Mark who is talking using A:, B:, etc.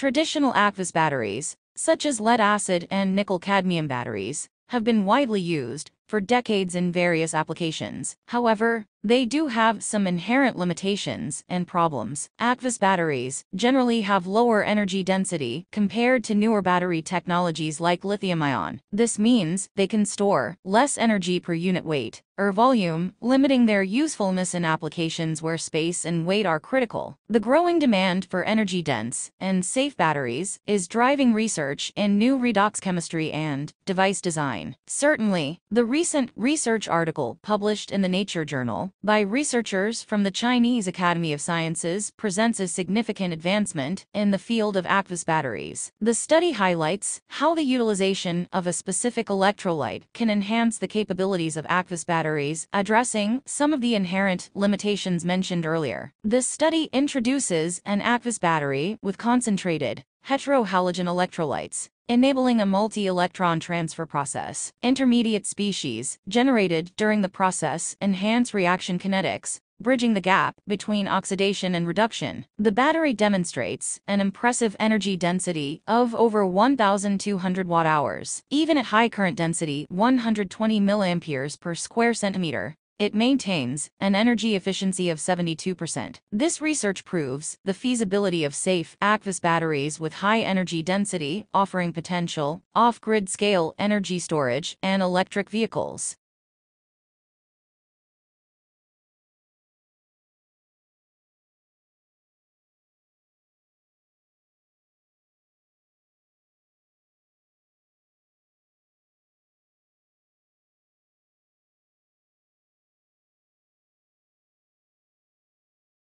A: Traditional Aqueous batteries, such as lead acid and nickel cadmium batteries, have been widely used for decades in various applications. However, they do have some inherent limitations and problems. Aqueous batteries generally have lower energy density compared to newer battery technologies like lithium-ion. This means they can store less energy per unit weight or volume, limiting their usefulness in applications where space and weight are critical. The growing demand for energy-dense and safe batteries is driving research in new redox chemistry and device design. Certainly, the recent research article published in the Nature Journal by researchers from the Chinese Academy of Sciences presents a significant advancement in the field of aqueous batteries. The study highlights how the utilization of a specific electrolyte can enhance the capabilities of aqueous batteries, addressing some of the inherent limitations mentioned earlier. This study introduces an aqueous battery with concentrated heterohalogen electrolytes, enabling a multi-electron transfer process. Intermediate species, generated during the process, enhance reaction kinetics, bridging the gap between oxidation and reduction. The battery demonstrates an impressive energy density of over 1,200 watt-hours. Even at high current density, 120 milliamperes per square centimeter, it maintains an energy efficiency of 72%. This research proves the feasibility of safe, aqueous batteries with high energy density, offering potential, off-grid scale energy storage, and electric vehicles.